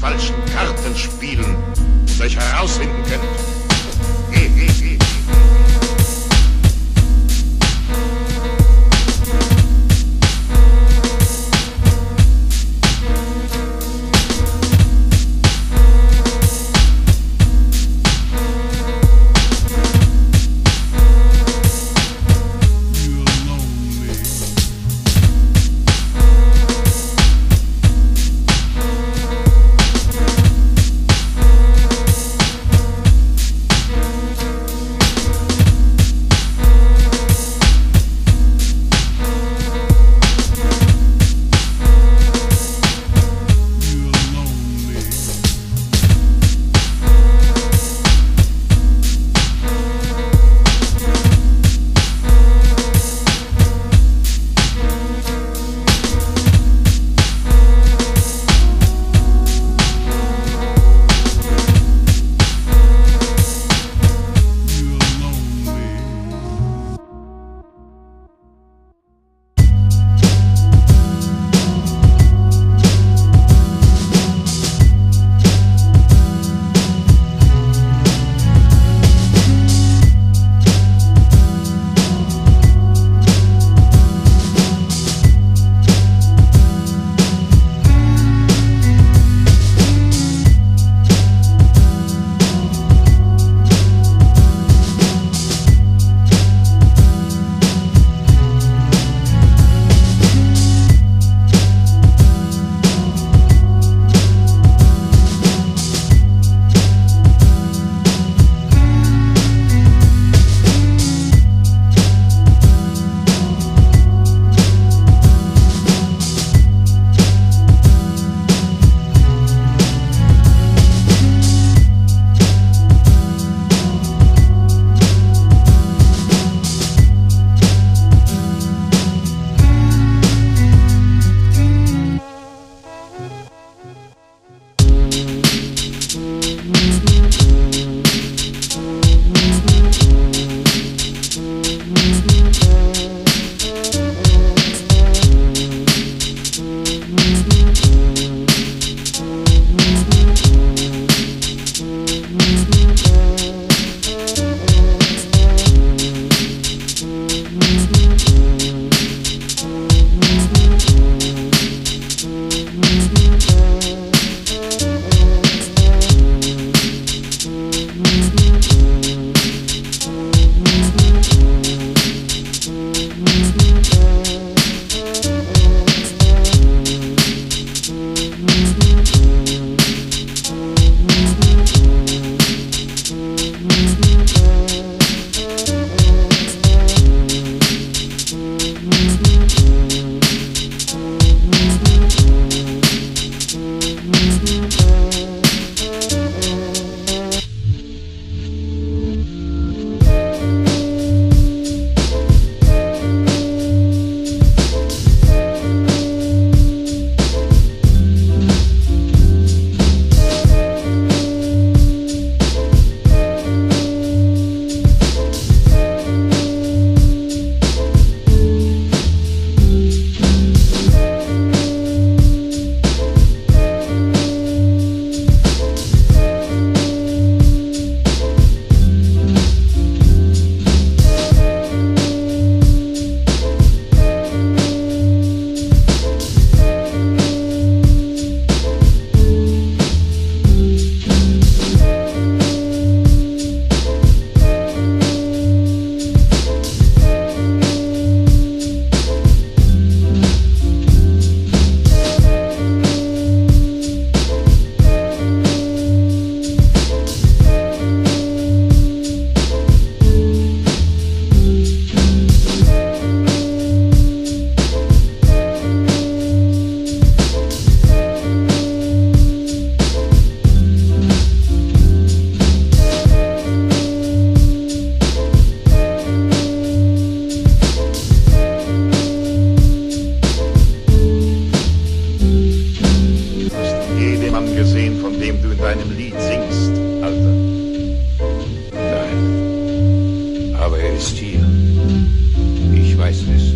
falschen Karten spielen und euch herausfinden könnt, Mm-hmm. bei einem Lied singst, Alter. Nein, aber er ist hier. Ich weiß es.